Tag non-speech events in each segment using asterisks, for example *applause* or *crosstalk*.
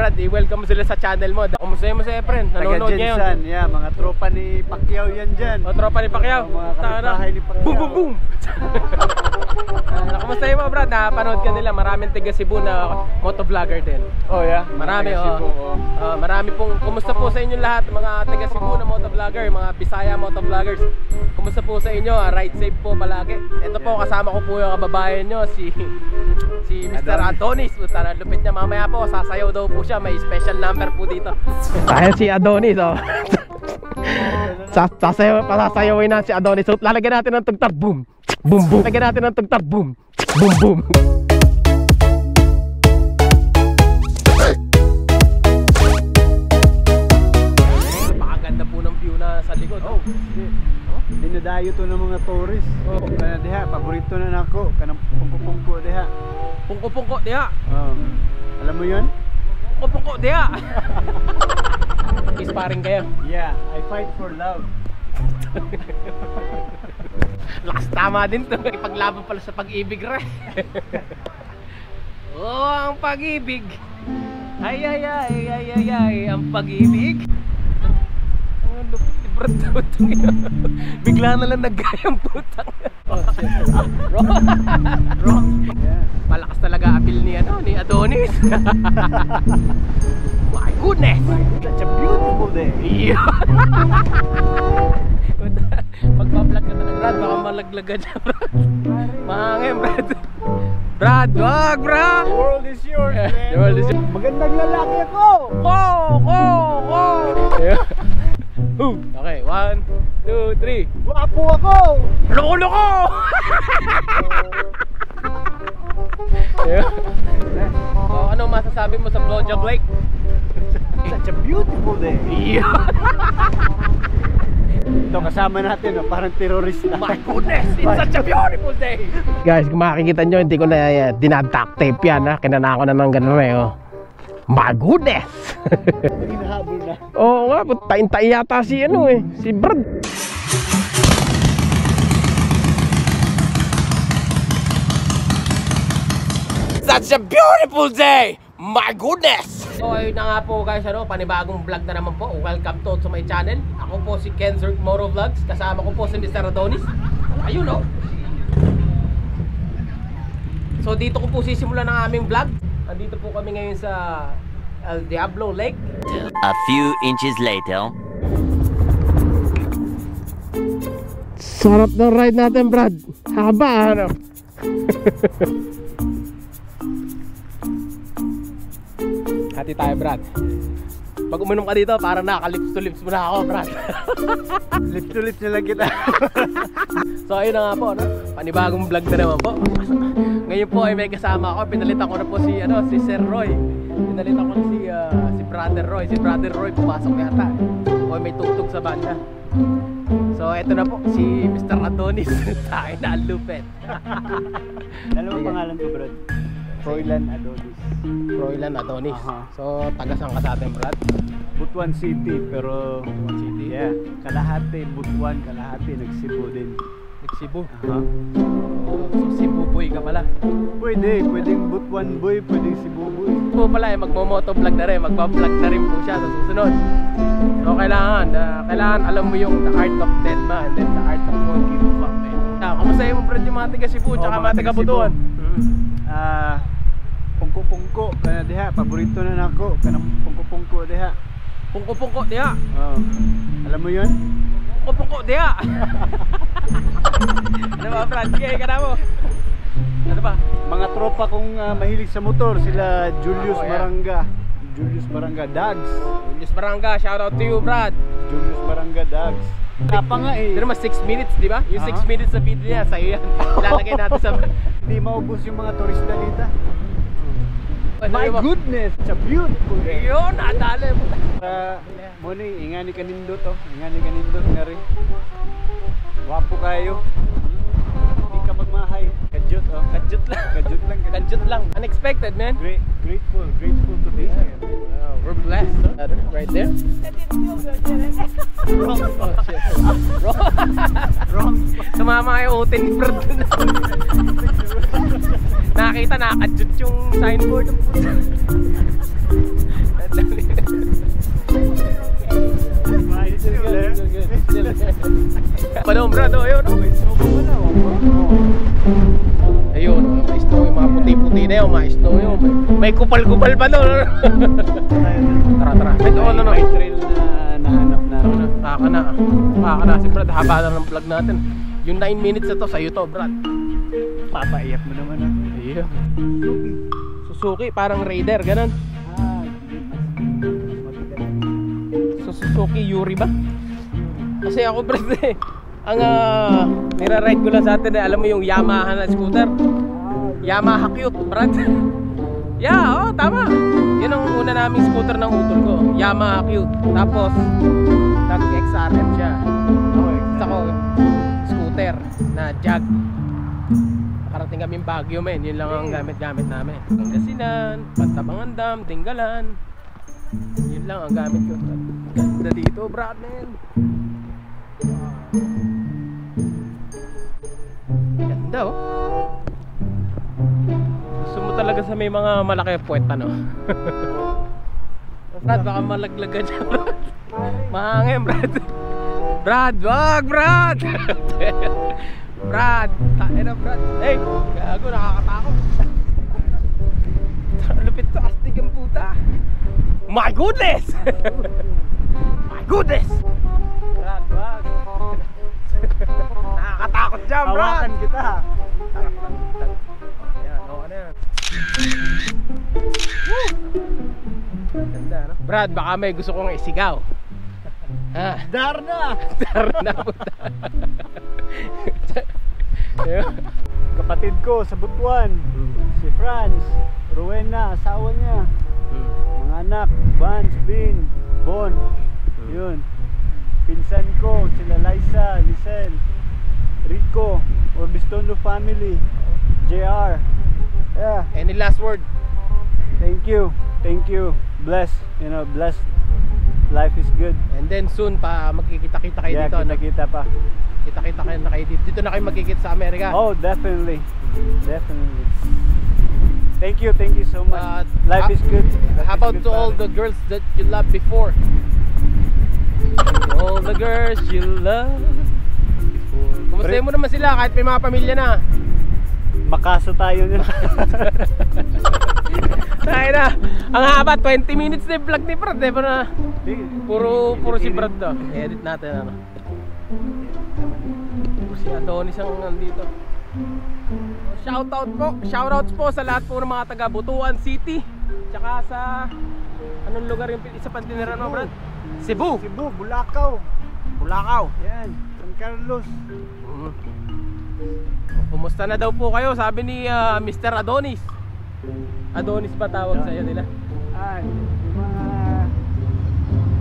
Brad, i-welcome mo sila sa channel mo. Kumusta mo si Efren? Nanonood ngayon. Jensan, yeah, mga tropa ni Pacquiao yan dyan. O, tropa ni Pacquiao. O, mga kapitbahay ni Pacquiao. Boom, boom, boom. *laughs* *laughs* Ah, Kumusta mo, Brad? Napanood ka nila. Maraming taga Cebu na motovlogger din. Oh, yeah. Marami, oh. Cebu, oh. Ah, marami pong, kumusta po sa inyo lahat, mga taga Cebu na motovlogger, mga Bisaya motovloggers. Kumusta po sa inyo? Ah, Ride safe po palagi. Ito po, kasama ko po yung kababayan nyo, si *laughs* si Mr. Adonis. Puta na lupit niya. Mamaya po, sasayaw daw po siya. May special number po dito. *laughs* Dahil si Adonis, oh. Sa sasayaw, pasasayawin na si Adonis. So, lalagyan natin ng tugtar. Boom! Boom, boom! Lalagyan natin ng tugtar. Boom! Boom, boom! Napakaganda po ng view na sa likod. Oh, shit. Dinadayo to ng mga tourist. Oh. Kana diha, paborito na nako. Kanang pungko-pungko diha. Pungko-pungko, diha! Oh. Alam mo yun? Pungko-pungko, diha! *laughs* Isparing kayo. Yeah, I fight for love. *laughs* *laughs* Lakas tama din to. Ipaglaban pala sa pag-ibig re. *laughs* oh, ang pag-ibig. Ay, ay, ay, ay, ay, ay, ang pag-ibig. Ang lupit ni daw ito. *laughs* Bigla na lang nagayang putang. Oh, shit. Wrong. Wrong. Yeah. Malakas talaga apil ni ano ni Adonis. My goodness. Such a beautiful day. Iya. Magpa-vlog ka talaga, Brad. Baka malaglag ka dyan, Brad. Mahangin, Brad. Brad, wag, Brad. The world is yours, Yeah, man. the world is yours. Magandang lalaki ako. Ko, ko, ko. Okay, one, two, three. Guwapo ako. Lolo ko! so, ano masasabi mo sa blowjob Blake? Such a beautiful day. Iya. *laughs* Ito kasama natin, oh, parang terorista. My goodness, it's such a beautiful day. Guys, kung makikita nyo, hindi ko na uh, dinaduct tape yan ha. Kinanako na ng ganun eh. Oh. My goodness! *laughs* Hinahabol na. Oo nga, but tain-tain yata si ano eh, si Brad. Such a beautiful day! My goodness! So ayun na nga po guys, ano, panibagong vlog na naman po. Welcome to, to my channel. Ako po si Kenzert Moro Vlogs. Kasama ko po si Mr. Adonis. Ayun no? So dito ko po sisimulan ang aming vlog. Andito po kami ngayon sa El Diablo Lake. A few inches later. Sarap ng ride natin, Brad. Haba, ano? *laughs* Hati tayo, Brad. Pag uminom ka dito, parang nakaka-lips to lips mo na ako, Brad. *laughs* Lips to lips na lang kita. *laughs* so, ayun na nga po, no? Panibagong vlog na naman po. Ngayon po ay may kasama ako. Pinalitan ko na po si, ano, si Sir Roy. Pinalitan ko na si, ah, si Brother Roy. Si Brother Roy pumasok yata. O may tugtog sa banda. So, eto na po, si Mr. Adonis. *laughs* Tayo na, lupet. Dalawang pangalan ko, bro. Froilan Adonis. Roylan Adonis. Aha. So, taga saan ka sa atin, Brad? Butuan City, pero... Butuan City. Yeah, kalahati, Butuan, kalahati, nagsibo din. Cebu. Aha. So, Cebu boy ka pala. Pwede, pwedeng Butuan boy, pwedeng Cebu boy. po pala eh, magmo-motovlog na rin, magpa-vlog na rin po siya sa susunod. So kailangan, ah, kailangan alam mo yung the art of dead man and then the art of a fuck man. Ah, kamusta yung friend yung mga taga Cebu tsaka mga taga Butuan? Ah, pungko-pungko, kana diha, paborito na nako, kanang pungko-pungko diha. Pungko-pungko diha. Oh. Alam mo 'yun? Pungko-pungko diha. *laughs* ano ba, Brad? Sige, ka na mo. Ano ba? Mga tropa kong ah, mahilig sa motor, sila Julius Oh, yeah. Baranga. Julius Baranga Dags. Julius Baranga, shout out to you, Brad. Julius Baranga Dags. Tapa nga eh. Pero mas 6 minutes, di ba? Yung 6 Aha. minutes sa video niya, sa'yo yan. *laughs* Ilalagay natin sa... Hindi maubos yung mga turista dito. My goodness, it's a beautiful day. Yun, nadali mo. Uh, Moni, ingani kanindot oh. Ingani kanindot nga rin. Wapo kayo. Hindi ka magmahay. Kadyot oh. Kadyot lang. Kadyot lang. Kanjut lang. Unexpected, man. Great, grateful, grateful to be here. Wow, we're blessed. Huh? Right there? *laughs* Wrong spot. Wrong. *laughs* Wrong spot. Tumama yung *laughs* otin ni Fred. Nakita, nakakadjut yung signboard. Panombrado, ayun. Oh. Oh. Ayun, ayun. Ayun, ayun puti-puti na yun, mga snow yun. May, may kupal-kupal pa na. tara, tara. Ito, ano, no. May trail na nahanap Ano na, kaka na. Kaka na si Brad, haba na ng vlog natin. Yung 9 minutes na to, sa'yo to, Brad. Papaiyak mo naman ah. Iya. Suzuki, parang Raider, ganun. Ah. So, Suzuki Yuri ba? Kasi ako, *laughs* Brad, eh. Ang uh, nira-ride ko lang sa atin, eh, alam mo yung Yamaha na scooter? Yamaha cute, Brad. *laughs* yeah, oh, tama. Yun ang una naming scooter ng utol ko. Yamaha cute. Tapos, nag-XRM siya. Oh, Sa ko, scooter na Jag. Nakarating kaming Baguio, men. Yun lang ang gamit-gamit namin. Pangasinan, Pantabang Dam, Tinggalan. Yun lang ang gamit ko. Ganda dito, brad, men. Ganda, Talaga sa may mga malaki puwet, ano? *laughs* Brad, baka malaglag ka dyan, Brad. *laughs* Mahangin, Brad. Brad, wag, Brad! *laughs* Brad, tayo na, Brad. Hey, gago, nakakatakot. Lupit to, astig ang puta. My goodness! My goodness! Brad, wag. Nakakatakot dyan, Brad. Hawakan kita. Ganda, no? Brad, baka may gusto kong isigaw. Ha? Darna! Tara na puta. Ayun. Kapatid ko sa Butuan, si Franz, Rowena, asawa niya, mga anak, Vance, Bin, Bon, yun. Pinsan ko, sila Liza, Lisel, Rico, Orbistondo family, JR. Yeah, Any last word? thank you, thank you. Bless, you know, blessed. Life is good. And then soon pa magkikita-kita kayo Yeah, dito. ano? kita-kita pa. Kita-kita kayo na kayo dito. Dito na kayo magkikita sa Amerika. Oh, definitely. Definitely. Thank you, thank you so much. Uh, Life is good. Life How about good, to all the girls that you loved before? All the girls you loved before. Kumustahin mo naman sila kahit may mga pamilya na. Makaso tayo niyan. *laughs* Ay na. Ang haba 20 minutes na yung vlog ni Brad eh. Pero puro puro si Brad to. Edit natin ano. Puro si Adonis ang nandito. Shoutout po, shoutouts po sa lahat po ng mga taga Butuan City. Tsaka sa anong lugar yung isa pang tiniran mo, Brad? Cebu. Cebu, Bulacau. Bulacau. Yan, San Carlos. Mm. Kumusta na daw po kayo? Sabi ni ah, Mr. Adonis. Adonis ba tawag sa iyo nila? Yung mga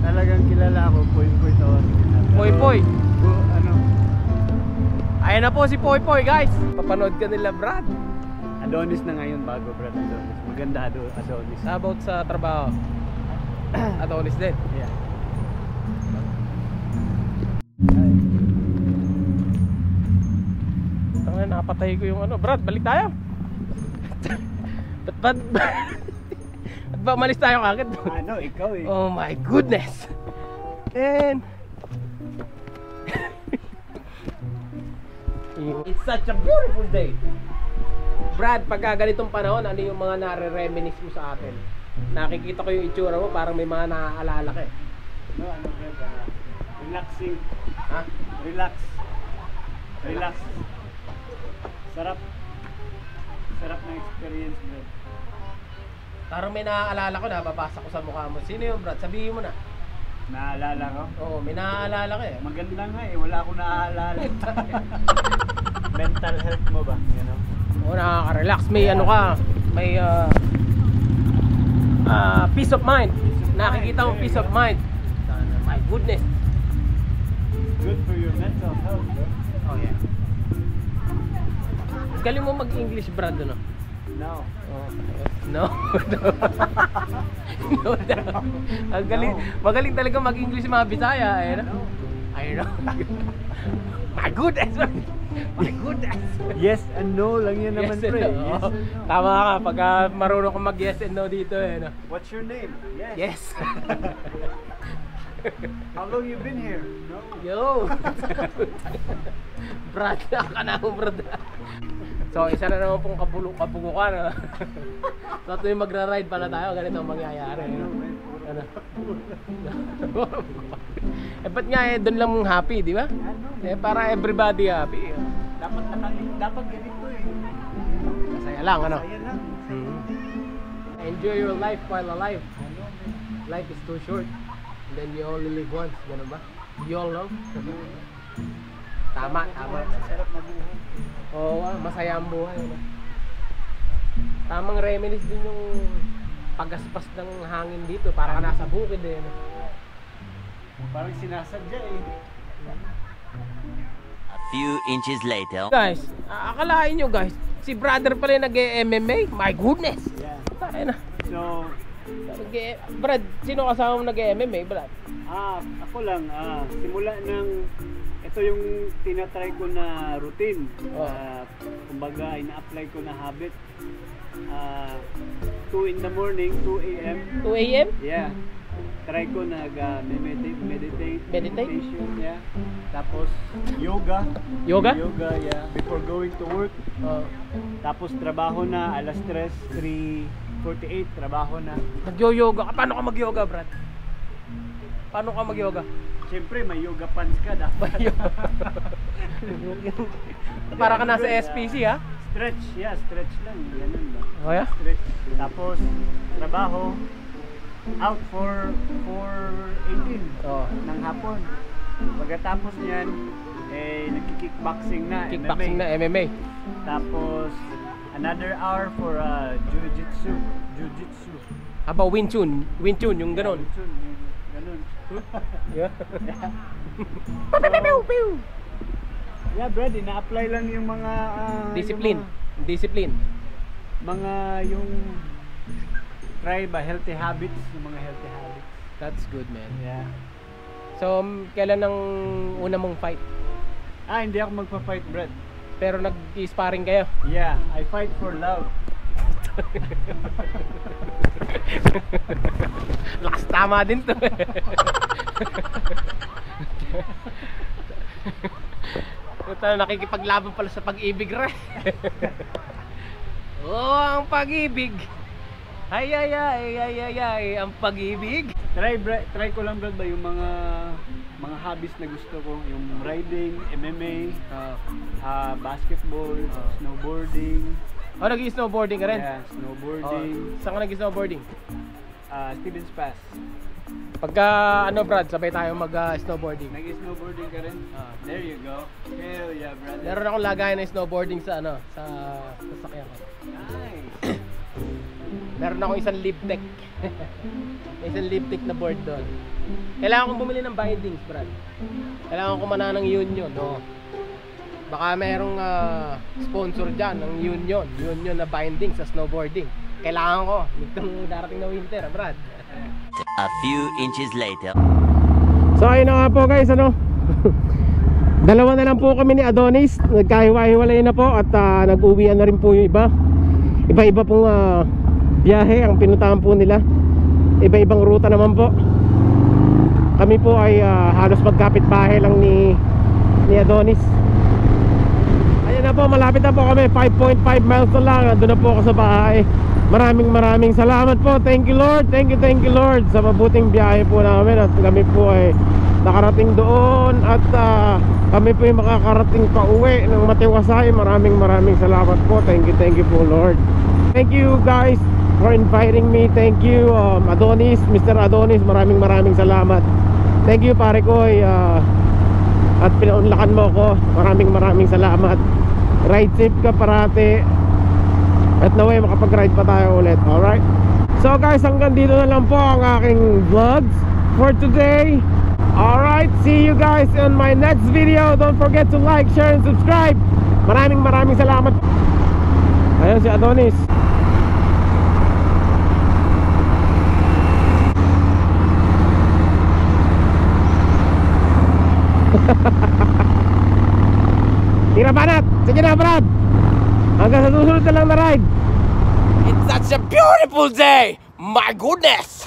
talagang kilala ako, Poy Poy tawag. Poy Poy. Bu- ano, Ayan na po si Poy Poy guys. Papanood ka nila Brad. Adonis na ngayon bago, Brad Adonis. Maganda Ado- Adonis. About sa trabaho? *clears throat* Adonis din. Yeah. Napatay ko yung ano. Brad, balik tayo. Ba't ba't Ba't ba umalis tayo kagad? Ano, ikaw eh. Oh my goodness. And It's such a beautiful day. Brad, pagka ganitong panahon, ano yung mga nare-reminisce mo sa atin? Nakikita ko yung itsura mo, parang may mga naaalala ka eh. Ano, ano, Brad? ah, relaxing. Ha? Relax. Relax. Sarap. Sarap ng experience, Brad. Parang may naaalala ko, nababasa ko sa mukha mo. Sino yung Brad? Sabihin mo na. Naalala ko? Oo, may naaalala ka eh. Maganda nga eh, wala akong naaalala. *laughs* Mental health mo ba? You know? Oo, nakaka-relax. May ano ka, may uh, uh, peace of mind. Nakikita mo peace of mind. My goodness. Good for your mental health, bro. Oh yeah. Galing mo mag-English, Brad, ano? No. Oh, no. *laughs* no. no. Ang galing, magaling talaga mag-English mga Bisaya, eh. No? I know. *laughs* My goodness. My goodness. Yes and no lang yan naman, and pre. no. Yes no. Tama ka, pagka marunong ka mag yes and no dito, eh. No? What's your name? Yes. Yes. *laughs* How long you been here? No. Yo! Brad, ka na Brad. So, isa na naman pong kabulok kabugukan. ah. *laughs* so, tuwing magra-ride pala tayo, ganito ang mangyayari. Ano? ano? *laughs* eh, ba't nga eh, doon lang happy, di ba? Eh, para everybody happy. Dapat dapat ganito eh. Masaya lang, ano? Saya lang. Enjoy your life while alive. Life is too short. And then you only live once, ganun ba? You all know? Tama, tama. Sarap na buhay. Oo, ah, masaya ang buhay. Ano? Tamang reminisce din yung pagaspas ng hangin dito. Para ka nasa bukid eh. ano? Parang sinasadya eh. A few inches later. Guys, akalain nyo guys, si brother pala yung nag-MMA. My goodness! Yeah. Tayo na. So, Nag Brad, sino kasama mo nag-MMA, Brad? ah, ako lang, ah, simula ng ito yung tinatry ko na routine. Oh. Ah, kumbaga, ina-apply ko na habit. Ah, 2 in the morning, 2 a.m. 2 a.m.? Yeah. Try ko nag uh, meditate, meditate, meditation, yeah. Tapos yoga. Yoga? Yoga, yeah. Before going to work. Oh. Tapos trabaho na alas 3, 3:48 trabaho na. Nag-yoga ka. Paano ka mag-yoga, Brad? Paano ka mag-yoga? Siyempre may yoga pants ka dapat. *laughs* Para ka nasa SPC, ha? Stretch, yeah, stretch lang. Ganun ba? Oh, yeah? Stretch. Tapos trabaho out for for 18 Oh. ng hapon. Pagkatapos niyan, eh, nagki-kickboxing na. Kickboxing MMA. na, MMA. Tapos, another hour for uh, jiu-jitsu. Jiu-jitsu. Aba, Wing Chun. Wing Chun, yung ganon. Jiu-jitsu, yung Ganon. Yeah. So, yeah, Brad, ina-apply lang yung mga... ah, Discipline. Yung Discipline. mga, mga yung... Try ba, healthy habits. Yung mga healthy habits. That's good, man. Yeah. So, um, kailan ang una mong fight? Ah, hindi ako magpa-fight, Brad. Pero nag-sparring kayo. Yeah, I fight for love. *laughs* Lakas tama din to. Ito, nakikipaglaban pala sa pag-ibig re. *laughs* oh, ang pag-ibig. Ay, ay, ay, ay, ay, ay, ang pag-ibig. Try, Brad, try ko lang, Brad, ba yung mga mga hobbies na gusto ko. Yung riding, MMA, Uh, ah, basketball, Ah. snowboarding. Oh, nag-snowboarding ka rin? Yeah, Oh, snowboarding. saan ka nag-snowboarding? ah Stevens Pass. Pagka, ano Brad, sabay tayo mag-snowboarding. Nag-snowboarding ka rin? Ah. There you go. Hell yeah, brother. Meron akong lagayan ng snowboarding sa ano, sa sasakyan ko. Nice. Meron akong isang lip tech. May isang lip tech na board doon. Kailangan kong bumili ng bindings, Brad. Kailangan ko mana ng union, no. Baka merong ah, sponsor dyan ng union, union na binding sa snowboarding. Kailangan ko, nitong darating na winter, ah, Brad. A few inches later. So ayun na nga po guys ano? *laughs* Dalawa na lang po kami ni Adonis. Nagkahiwa-hiwalay na po At ah, nag-uwian na rin po yung iba. Iba-iba pong ah, biyahe Ang pinuntahan po nila. Iba-ibang ruta naman po. Kami po ay ah, halos magkapit bahay lang ni Ni Adonis po malapit na po kami. 5.5 miles na lang. Doon na po ako sa bahay. Maraming maraming salamat po. Thank you Lord. Thank you thank you Lord Sa mabuting biyahe po namin. At kami po ay nakarating doon. At ah, kami po ay makakarating pa uwi Ng matiwasay. Maraming maraming salamat po. Thank you thank you po Lord. Thank you guys For inviting me. Thank you um, Adonis Mr. Adonis. Maraming maraming salamat. Thank you pare ko. Ah, At pinaunlakan mo ko Maraming maraming salamat Ride safe ka parati. At naway makapag-ride pa tayo ulit Alright? So guys hanggang dito na lang po ang aking vlogs for today. Alright See you guys in my next video. Don't forget to like, share, and subscribe. Maraming maraming salamat. Ayun si Adonis Sige na Brad Hanggang sa susunod na lang na ride It's such a beautiful day! My goodness!